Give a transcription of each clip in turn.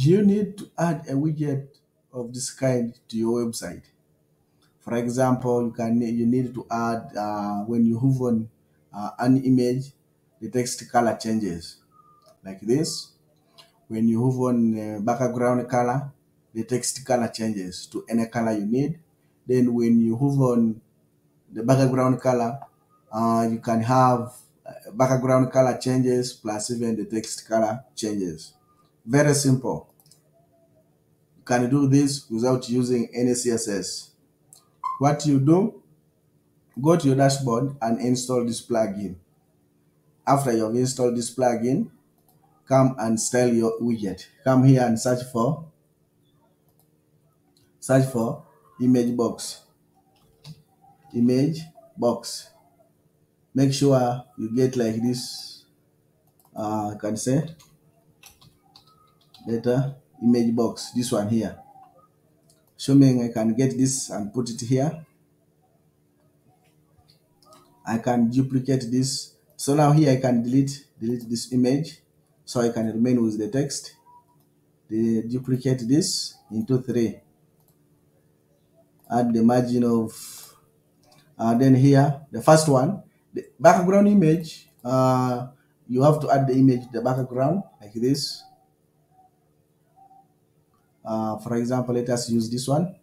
do you need to add a widget of this kind to your website? For example, you can you need to add uh, when you hover on uh, an image, the text color changes like this. When you hover on uh, background color, the text color changes to any color you need. Then when you hover on the background color, uh, you can have uh, background color changes plus even the text color changes. Very simple. Can do this without using any CSS. What you do, go to your dashboard and install this plugin. After you've installed this plugin, come and style your widget. Come here and search for search for image box. Image box. Make sure you get like this. Uh, can say data image box. This one here. Assuming I can get this and put it here. I can duplicate this. So now here I can delete delete this image so I can remain with the text. The duplicate this into three. Add the margin of uh, then here the first one the background image uh, you have to add the image the background like this uh, for example let us use this one.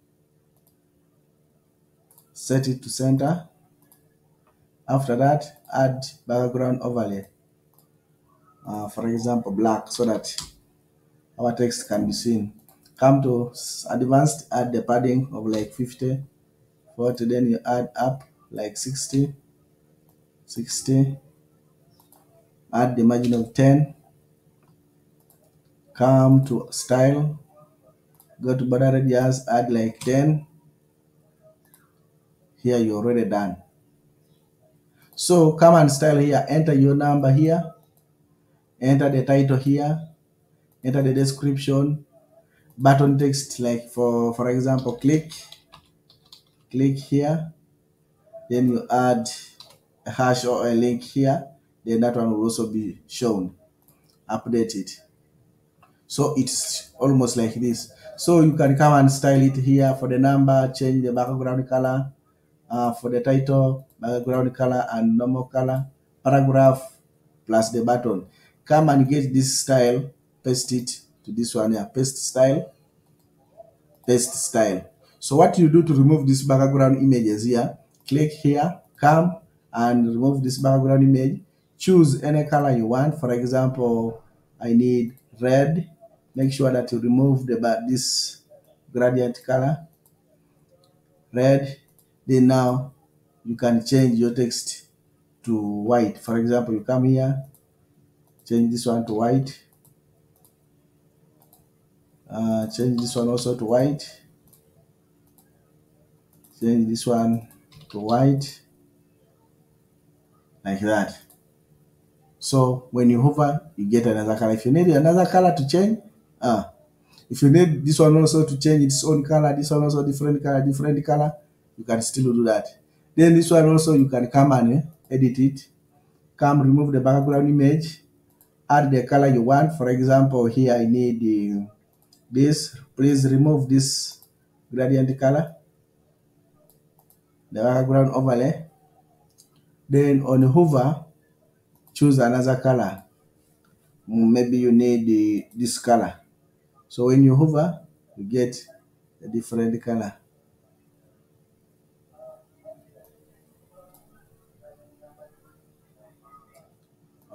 Set it to center. After that add background overlay. Uh, for example black so that our text can be seen. Come to advanced add the padding of like 50 40 then you add up like 60 60 add the margin of 10 come to style go to border radius add like 10 here you're already done. So come and style here. Enter your number here. Enter the title here. Enter the description. Button text like for for example click. Click here. Then you add a hash or a link here. Then that one will also be shown update it so it's almost like this. So you can come and style it here for the number change the background color uh, for the title background color and normal color paragraph plus the button. Come and get this style paste it to this one here. Paste style paste style. So what you do to remove this background images here click here come and remove this background image. Choose any color you want. For example i need red make sure that you remove the this gradient color red. Then now you can change your text to white. For example you come here change this one to white. Uh, change this one also to white. Change this one to white. Like that. So when you hover you get another color. If you need another color to change uh if you need this one also to change its own color this one also different color different color you can still do that. Then this one also you can come and uh, edit it. Come remove the background image add the color you want. For example here i need the this. Please remove this gradient color. The background overlay. Then on hover choose another color. Maybe you need the, this color so when you hover you get a different color.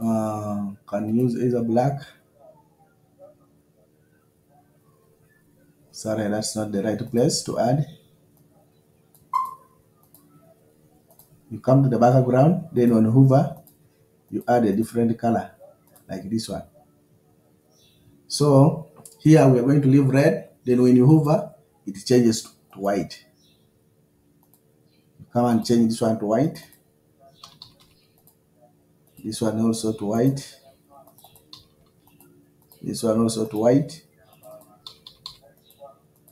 Uh, can use either black. Sorry that's not the right place to add. You come to the background then on hover you add a different color like this one. So here we are going to leave red then when you hover it changes to white. Come and change this one to white. This one also to white. This one also to white.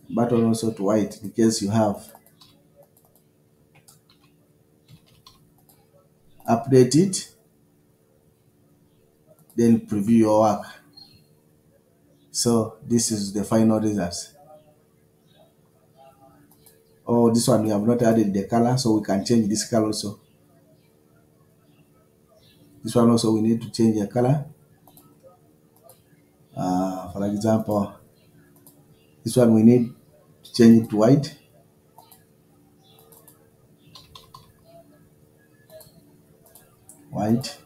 Button also to white in case you have. Update it. Then preview your work So this is the final results. Oh, this one we have not added the color, so we can change this color also. This one also we need to change the color. Uh, for example, this one we need to change it to white. White.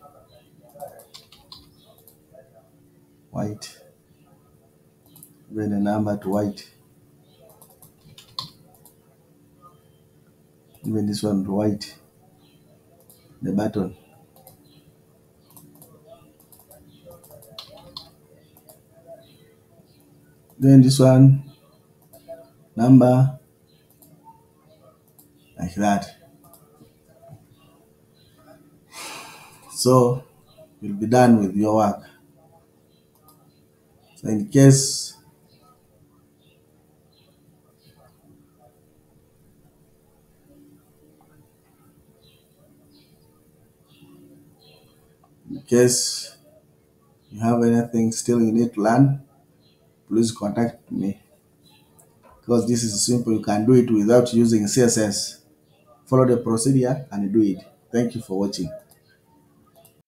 White. Then the number to white. Even this one white. The button. Then this one number like that. So you'll be done with your work. So in case in case you have anything still you need to learn, please contact me because this is simple. You can do it without using CSS. Follow the procedure and do it. Thank you for watching.